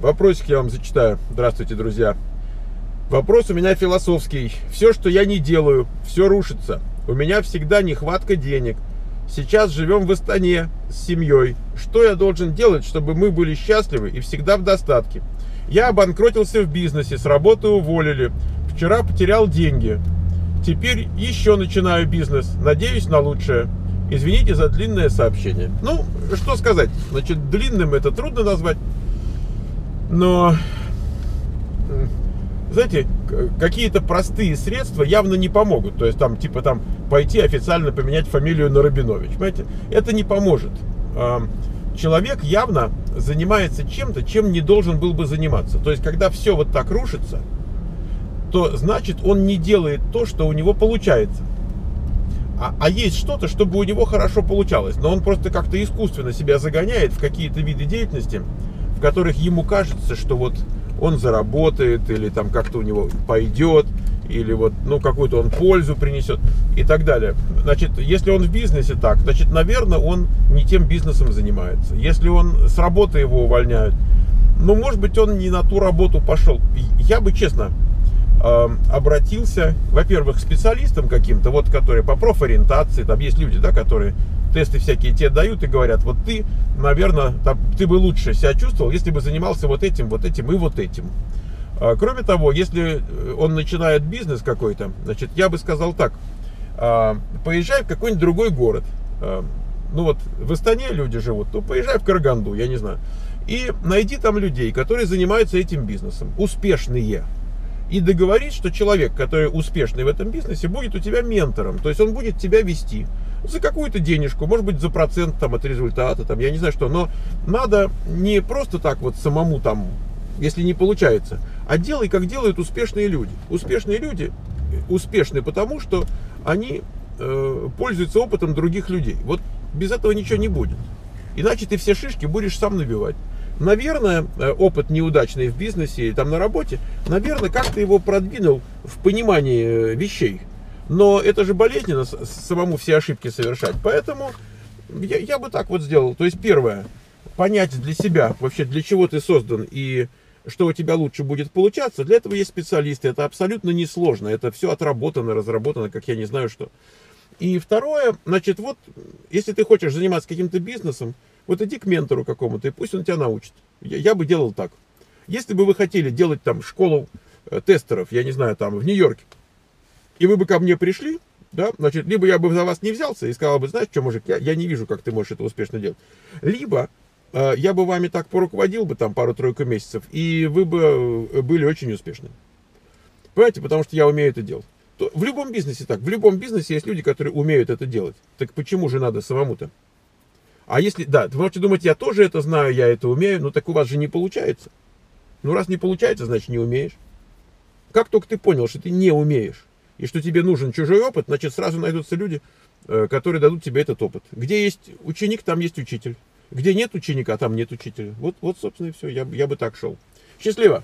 Вопросик я вам зачитаю. Здравствуйте, друзья. Вопрос у меня философский. Все, что я не делаю, все рушится. У меня всегда нехватка денег. Сейчас живем в Астане с семьей. Что я должен делать, чтобы мы были счастливы и всегда в достатке? Я обанкротился в бизнесе, с работы уволили. Вчера потерял деньги. Теперь еще начинаю бизнес. Надеюсь на лучшее. Извините за длинное сообщение. Ну, что сказать. Значит, длинным это трудно назвать. Но, знаете, какие-то простые средства явно не помогут. То есть там, типа там, пойти официально поменять фамилию на Рабинович. Понимаете? Это не поможет. Человек явно занимается чем-то, чем не должен был бы заниматься. То есть, когда все вот так рушится, то значит он не делает то, что у него получается. А, а есть что-то, чтобы у него хорошо получалось. Но он просто как-то искусственно себя загоняет в какие-то виды деятельности, в которых ему кажется, что вот он заработает, или там как-то у него пойдет, или вот, ну, какую-то он пользу принесет и так далее. Значит, если он в бизнесе так, значит, наверное, он не тем бизнесом занимается. Если он с работы его увольняют, ну, может быть, он не на ту работу пошел. Я бы, честно, обратился, во-первых, к специалистам каким-то, вот, которые по профориентации, там есть люди, да, которые тесты всякие тебе дают и говорят, вот ты, наверное, там, ты бы лучше себя чувствовал, если бы занимался вот этим, вот этим и вот этим. А, кроме того, если он начинает бизнес какой-то, значит, я бы сказал так, а, поезжай в какой-нибудь другой город. А, ну вот в Астане люди живут, то поезжай в Караганду, я не знаю. И найди там людей, которые занимаются этим бизнесом, успешные и договорись, что человек, который успешный в этом бизнесе, будет у тебя ментором. То есть он будет тебя вести за какую-то денежку, может быть, за процент там, от результата, там, я не знаю что. Но надо не просто так вот самому там, если не получается, а делай, как делают успешные люди. Успешные люди успешны потому, что они э, пользуются опытом других людей. Вот без этого ничего не будет. Иначе ты все шишки будешь сам набивать. Наверное, э, опыт неудачный в бизнесе или там на работе, наверное, как-то его продвинул в понимании э, вещей. Но это же болезненно самому все ошибки совершать. Поэтому я, я бы так вот сделал. То есть первое, понять для себя вообще, для чего ты создан и что у тебя лучше будет получаться. Для этого есть специалисты. Это абсолютно несложно. Это все отработано, разработано, как я не знаю что. И второе, значит, вот, если ты хочешь заниматься каким-то бизнесом, вот иди к ментору какому-то, и пусть он тебя научит. Я, я бы делал так. Если бы вы хотели делать там школу э, тестеров, я не знаю, там в Нью-Йорке, и вы бы ко мне пришли, да, значит, либо я бы за вас не взялся и сказал бы, знаешь что, мужик, я, я не вижу, как ты можешь это успешно делать. Либо э, я бы вами так поруководил бы там пару-тройку месяцев, и вы бы э, были очень успешны. Понимаете, потому что я умею это делать. То, в любом бизнесе так, в любом бизнесе есть люди, которые умеют это делать. Так почему же надо самому-то? А если, да, вы можете думать, я тоже это знаю, я это умею, но так у вас же не получается. Ну, раз не получается, значит не умеешь. Как только ты понял, что ты не умеешь, и что тебе нужен чужой опыт, значит сразу найдутся люди, э, которые дадут тебе этот опыт. Где есть ученик, там есть учитель. Где нет ученика, там нет учителя. Вот, вот собственно, и все. Я, я бы так шел. Счастливо!